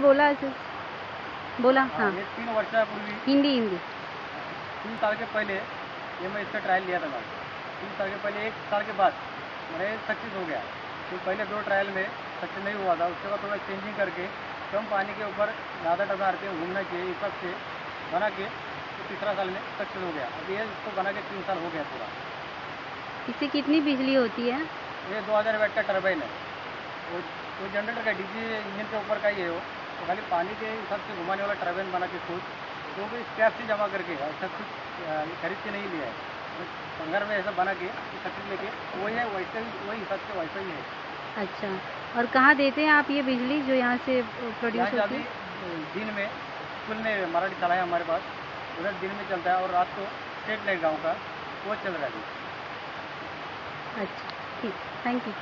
बोला असं बोला हाँ ये तीन वर्षापूर्वी। हिंदी हिंदी। तीन साल के पहले ये मैं इसका ट्रायल लिया था मैं तीन साल के पहले एक साल के बाद मेरे सक्सेस हो गया। तो पहले दो ट्रायल में सक्सेस नहीं हुआ था। उसके बाद थोड़ा चेंजिंग करके कम पानी के ऊपर ज़्यादा टर्न आर घूमना चाहिए इस सबसे बना के तो तीसरा साल में सक्सेस हो गया। अभी ये इसको बना के तीन साल हो गया पूरा। इससे कितनी बिजली होती है? ये दो हज़ार वेट का टर्बाइन है। वो वो जनरेटर का डीजी इंजन के ऊपर का ही है वो। तो खाली पानी के हिसाब से घुमाने वाला टर्बाइन बना के खुद तो भी स्क्रैप से जमा करके ऐसा कुछ खरीद के नहीं लिया है। घर में ऐसा बना के सक्सेस लेके वही है वैसे ही वही हिसाब से वैसा ही। है अच्छा और कहाँ देते हैं आप ये बिजली जो यहाँ से प्रोड्यूस होती है? दिन में स्कूल में मराठी चला है हमारे पास उधर दिन में चलता है और रात को स्टेट लाइट गाँव का वो चल रहा है। अच्छा ठीक थैंक यू